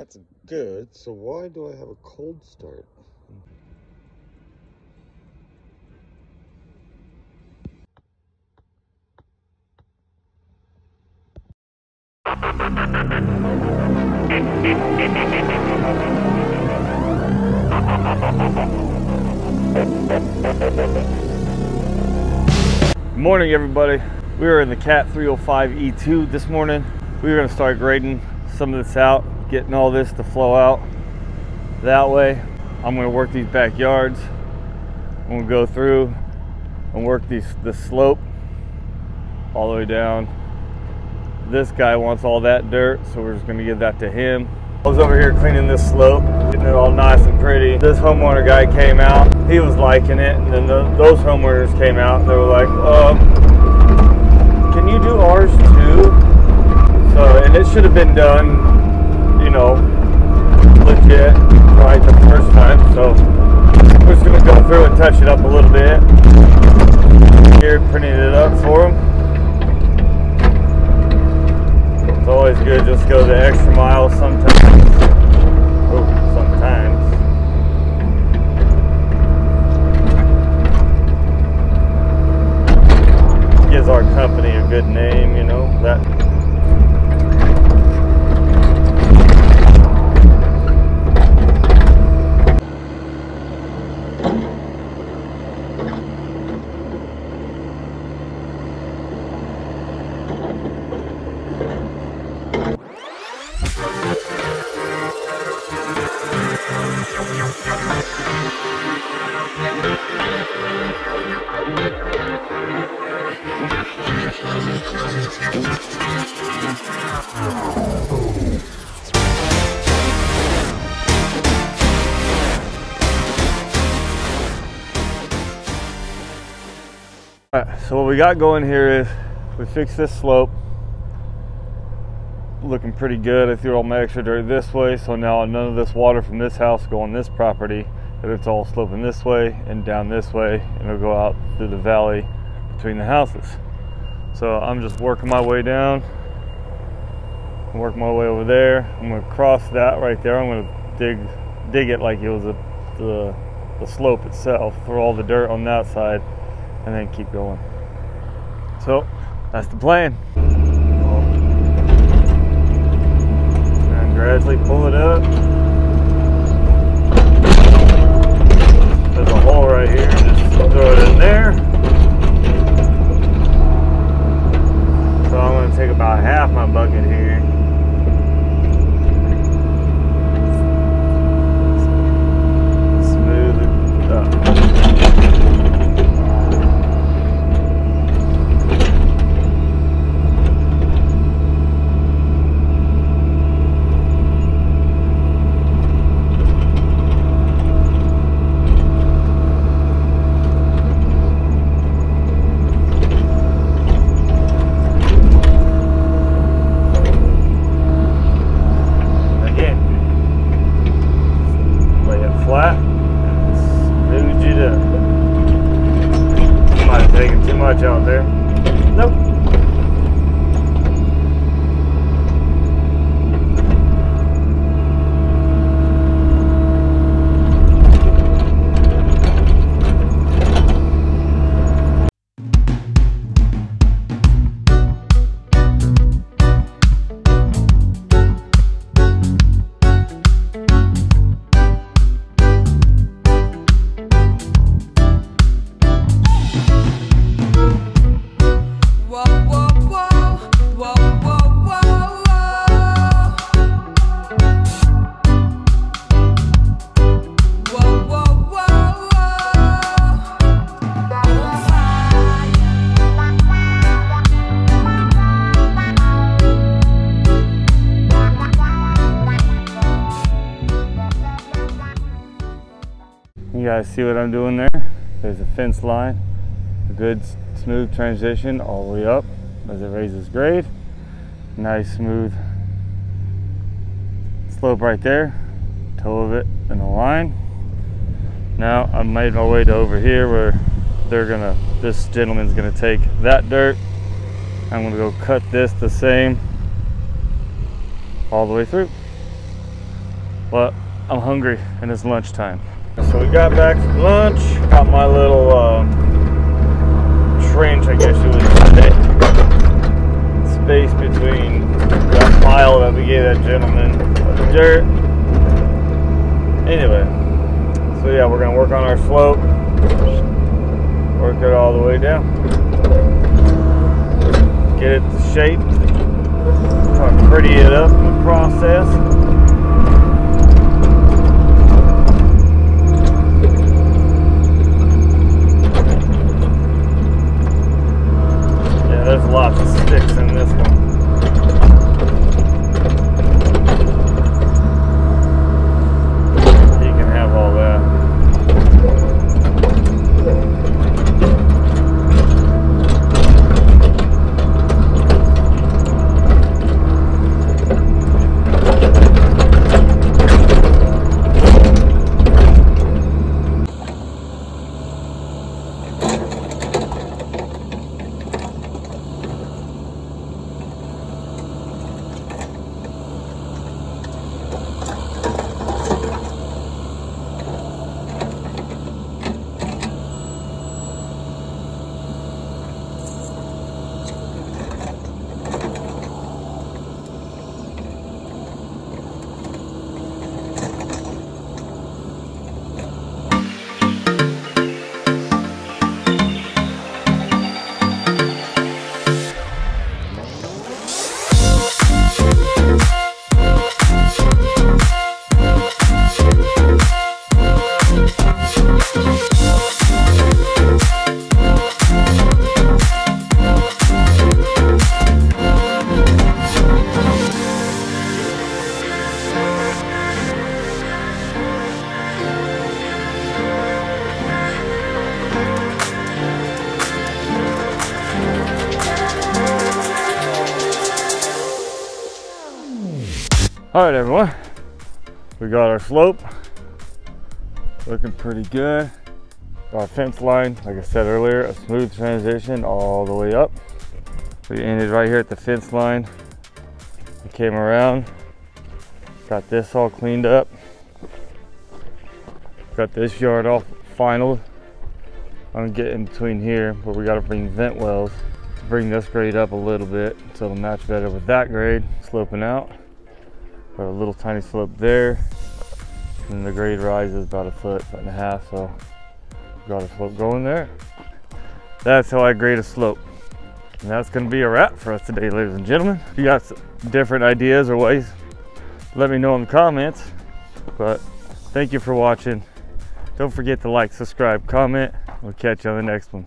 That's good. So why do I have a cold start? Morning everybody. We are in the Cat 305 E2 this morning. We are going to start grading some of this out, getting all this to flow out that way. I'm going to work these backyards. I'm to go through and work these the slope all the way down. This guy wants all that dirt, so we're just going to give that to him. I was over here cleaning this slope, getting it all nice and pretty. This homeowner guy came out, he was liking it, and then the, those homeowners came out, they were like, um, can you do ours too? So, and it should have been done, know, legit, right the first time. So, we're just gonna go through and touch it up a little bit. Here, printing it up for him. It's always good just go the extra mile sometimes. Oh, sometimes. Gives our company a good name, you know. That Alright, so what we got going here is we fixed this slope. Looking pretty good. I threw all my extra dirt this way, so now none of this water from this house going this property. But it's all sloping this way and down this way, and it'll go out through the valley between the houses. So I'm just working my way down, work my way over there. I'm gonna cross that right there. I'm gonna dig dig it like it was a, the the slope itself. Throw all the dirt on that side and then keep going. So that's the plan. And gradually pull it up. Hole right here, just throw it in there. So I'm gonna take about half my bucket here. You guys see what I'm doing there? There's a fence line, a good smooth transition all the way up as it raises grade. Nice smooth slope right there, toe of it in a line. Now I've made my way to over here where they're gonna, this gentleman's gonna take that dirt. I'm gonna go cut this the same all the way through. But I'm hungry and it's lunchtime. So we got back from lunch. Got my little um, trench, I guess it was say. Space between that pile that we gave that gentleman of dirt. Anyway, so yeah, we're gonna work on our slope. Work it all the way down. Get it to shape. Try to pretty it up in the process. All right, everyone. We got our slope looking pretty good. Our fence line, like I said earlier, a smooth transition all the way up. We ended right here at the fence line. We came around, got this all cleaned up. Got this yard all final. I'm gonna get in between here, but we gotta bring vent wells bring this grade up a little bit so it'll match better with that grade sloping out. Got a little tiny slope there. And the grade rises about a foot, foot and a half, so got a slope going there. That's how I grade a slope. And that's gonna be a wrap for us today, ladies and gentlemen. If you got different ideas or ways, let me know in the comments. But thank you for watching. Don't forget to like, subscribe, comment. We'll catch you on the next one.